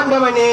ஆண்டவனே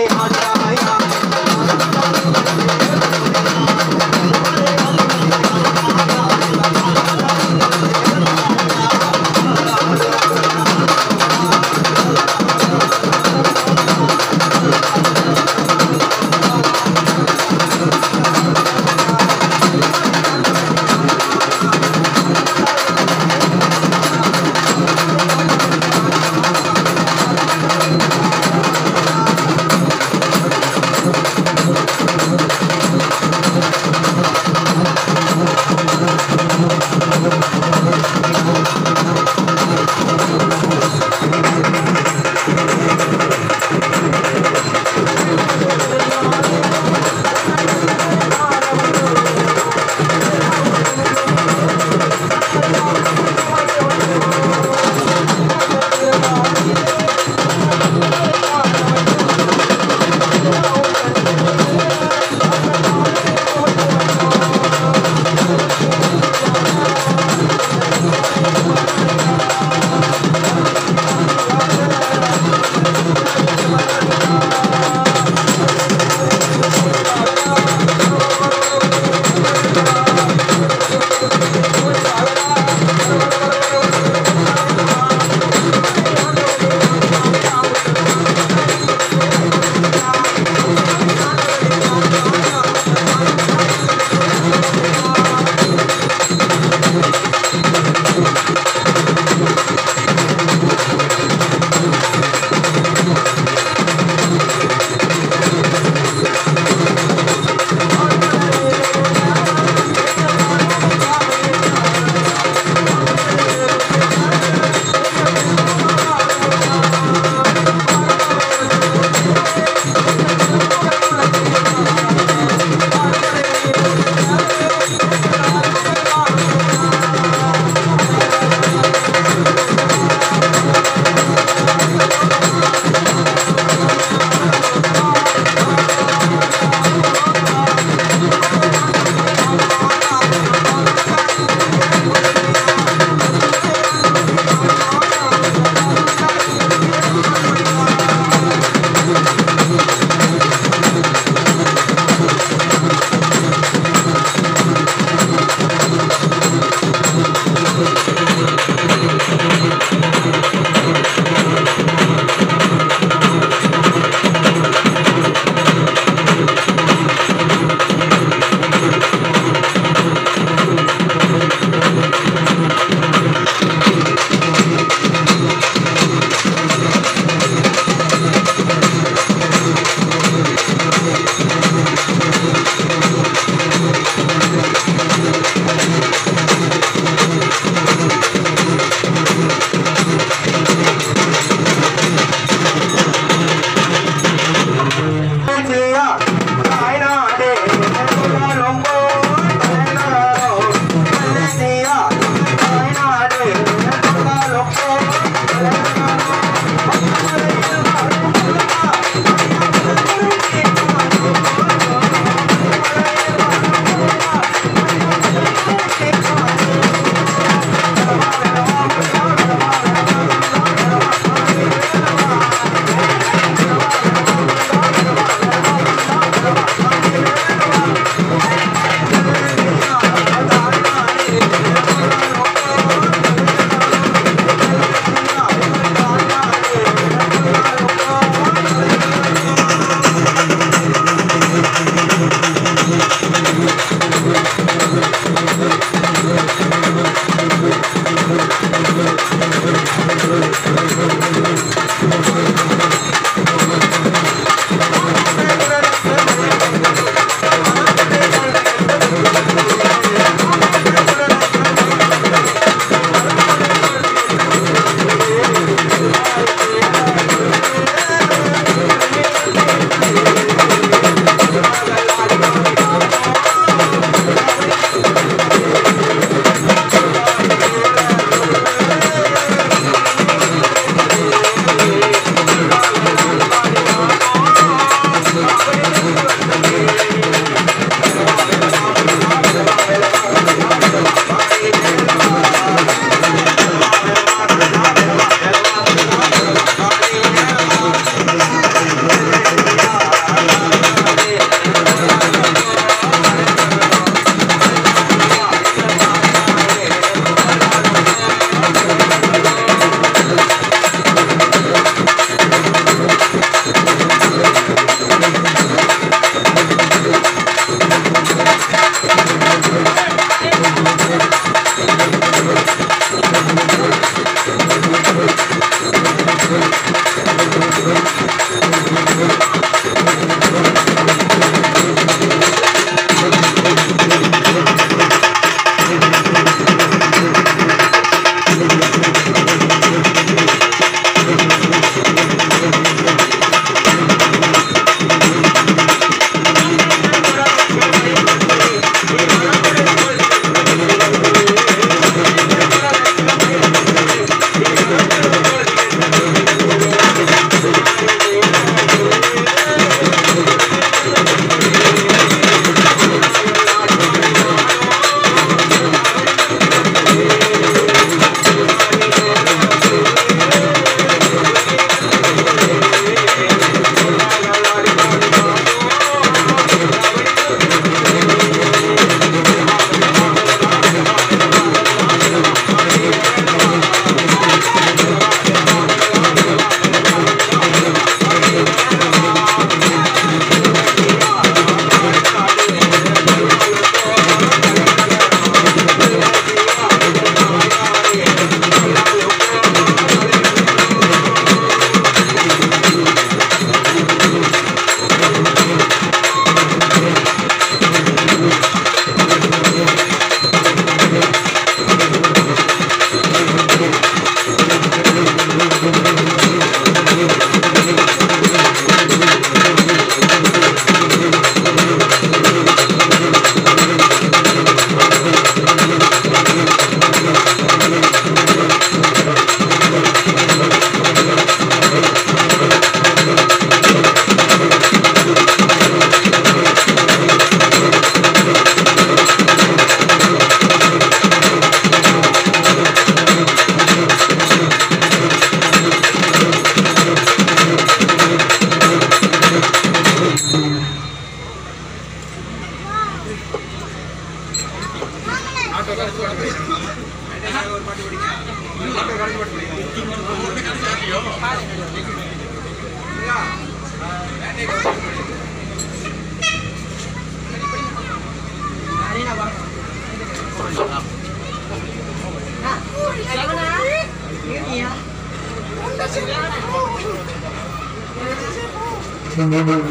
Hello.